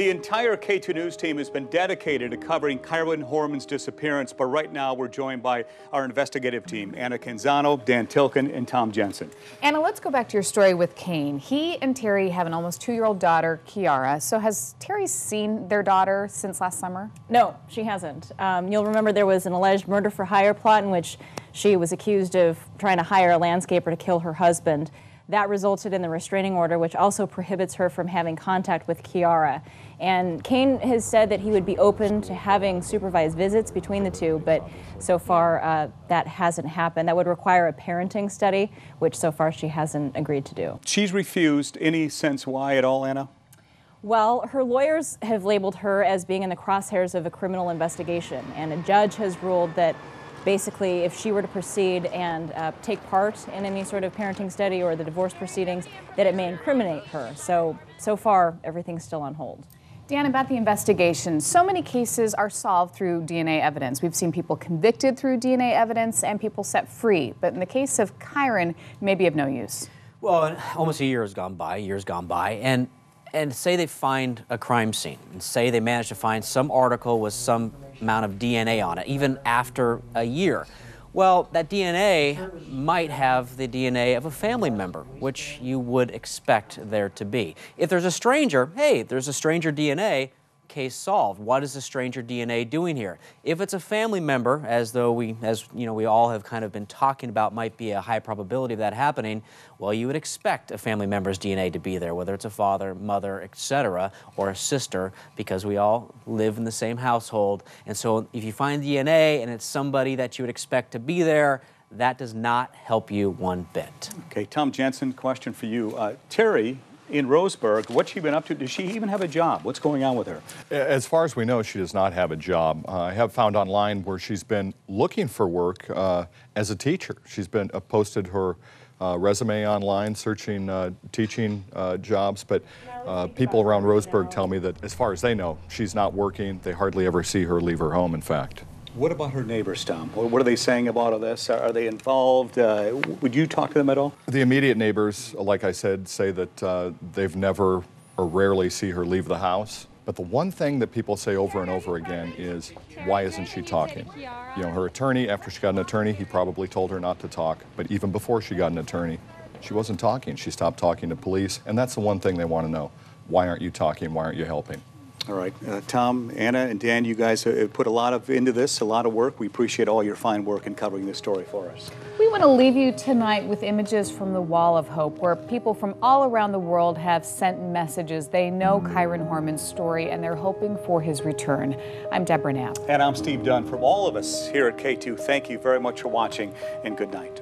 The entire KATU News team has been dedicated to covering Kyron Horman's disappearance, but right now we're joined by our investigative team, Anna Canzano, Dan Tilkin, and Tom Jensen. Anna, let's go back to your story with Kaine. He and Terri have an almost two-year-old daughter, Kiara. So has Terri seen their daughter since last summer? No, she hasn't. Um, you'll remember there was an alleged murder for hire plot in which she was accused of trying to hire a landscaper to kill her husband. That resulted in the restraining order, which also prohibits her from having contact with Kiara. And Kaine has said that he would be open to having supervised visits between the two, but so far uh, that hasn't happened. That would require a parenting study, which so far she hasn't agreed to do. She's refused. Any sense why at all, Anna? Well, her lawyers have labeled her as being in the crosshairs of a criminal investigation, and a judge has ruled that basically, if she were to proceed and uh, take part in any sort of parenting study or the divorce proceedings, that it may incriminate her. So, so far, everything's still on hold. Dan, about the investigation, so many cases are solved through DNA evidence. We've seen people convicted through DNA evidence and people set free. But in the case of Kyron, may be of no use. Well, almost a year has gone by, years gone by, and and say they find a crime scene, and say they manage to find some article with some amount of DNA on it, even after a year. Well, that DNA might have the DNA of a family member, which you would expect there to be. If there's a stranger, hey, there's a stranger DNA, case solved. What is the stranger DNA doing here? If it's a family member, as though we, as you know, we all have kind of been talking about, might be a high probability of that happening. Well, you would expect a family member's DNA to be there, whether it's a father, mother, etc., or a sister, because we all live in the same household. And so, if you find DNA and it's somebody that you would expect to be there, that does not help you one bit. Okay, Tom Jensen, question for you. Uh, Terri in Roseburg. What's she been up to? Does she even have a job? What's going on with her? As far as we know, she does not have a job. Uh, I have found online where she's been looking for work uh, as a teacher. She's been uh, posted her uh, resume online, searching uh, teaching uh, jobs, but people around Roseburg tell me that as far as they know, she's not working. They hardly ever see her leave her home, in fact. What about her neighbors, Tom? What are they saying about all this? Are they involved? Uh, would you talk to them at all? The immediate neighbors, like I said, say that uh, they've never or rarely see her leave the house. But the one thing that people say over and over again is, why isn't she talking? You know, her attorney, after she got an attorney, he probably told her not to talk. But even before she got an attorney, she wasn't talking. She stopped talking to police. And that's the one thing they want to know. Why aren't you talking? Why aren't you helping? All right. Uh, Tom, Anna, and Dan, you guys have put a lot of into this, a lot of work. We appreciate all your fine work in covering this story for us. We want to leave you tonight with images from the Wall of Hope, where people from all around the world have sent messages. They know Kyron Horman's story, and they're hoping for his return. I'm Deborah Knapp. And I'm Steve Dunn. From all of us here at KATU, thank you very much for watching, and good night.